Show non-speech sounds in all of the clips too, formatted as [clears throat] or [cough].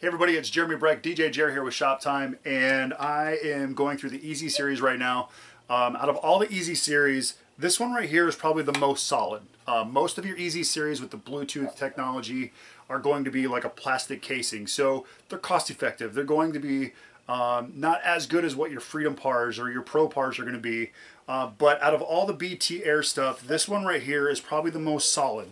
Hey everybody, it's Jeremy Breck, DJ Jer here with Shop Time, and I am going through the EZ series right now. Um, out of all the EZ series, this one right here is probably the most solid. Uh, most of your EZ series with the Bluetooth technology are going to be like a plastic casing, so they're cost effective. They're going to be um, not as good as what your Freedom Pars or your Pro Pars are going to be, uh, but out of all the BT Air stuff, this one right here is probably the most solid.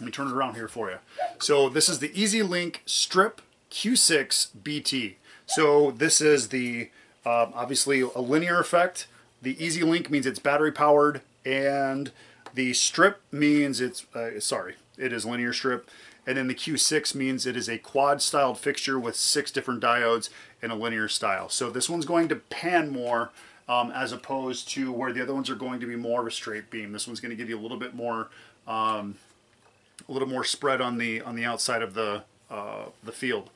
Let me turn it around here for you. So this is the EZLink Strip Q6 BT. So this is the, uh, obviously a linear effect. The EZLink means it's battery powered and the strip means it's, uh, sorry, it is linear strip. And then the Q6 means it is a quad styled fixture with six different diodes in a linear style. So this one's going to pan more um, as opposed to where the other ones are going to be more of a straight beam. This one's going to give you a little bit more um, a little more spread on the on the outside of the uh, the field.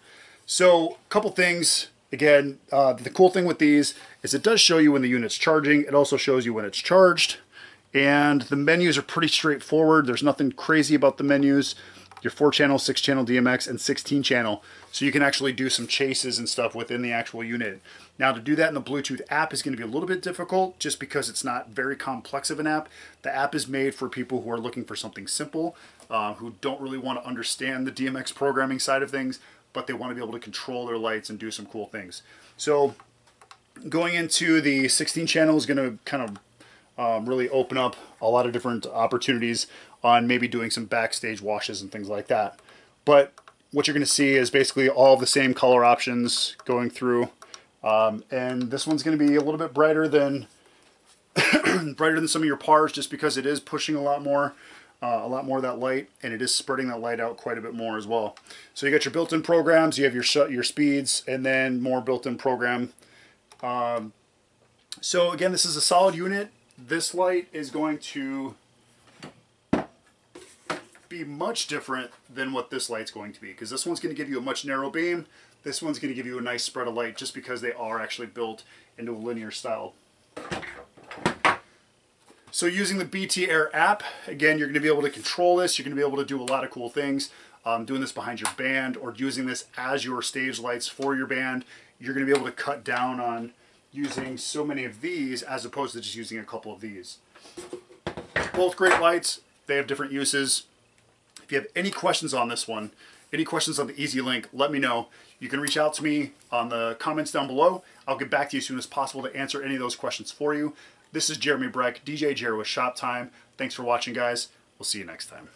So a couple things. Again, uh, the cool thing with these is it does show you when the unit's charging. It also shows you when it's charged. And the menus are pretty straightforward. There's nothing crazy about the menus. Your 4-channel, 6-channel DMX, and 16-channel. So you can actually do some chases and stuff within the actual unit. Now to do that in the Bluetooth app is going to be a little bit difficult just because it's not very complex of an app. The app is made for people who are looking for something simple, uh, who don't really want to understand the DMX programming side of things, but they want to be able to control their lights and do some cool things. So going into the 16 channel is going to kind of um, really open up a lot of different opportunities on maybe doing some backstage washes and things like that. But what you're going to see is basically all the same color options going through. Um, and this one's going to be a little bit brighter than [clears throat] brighter than some of your pars just because it is pushing a lot more uh, a lot more of that light and it is spreading that light out quite a bit more as well. So you got your built-in programs, you have your your speeds, and then more built-in program. Um, so again, this is a solid unit. This light is going to be much different than what this light's going to be because this one's going to give you a much narrow beam. This one's going to give you a nice spread of light just because they are actually built into a linear style. So using the BT Air app, again, you're going to be able to control this. You're going to be able to do a lot of cool things. Um, doing this behind your band or using this as your stage lights for your band, you're going to be able to cut down on using so many of these as opposed to just using a couple of these. Both great lights. They have different uses. If you have any questions on this one, any questions on the EZLink, let me know. You can reach out to me on the comments down below. I'll get back to you as soon as possible to answer any of those questions for you. This is Jeremy Breck, DJ Jer with Shop Time. Thanks for watching, guys. We'll see you next time.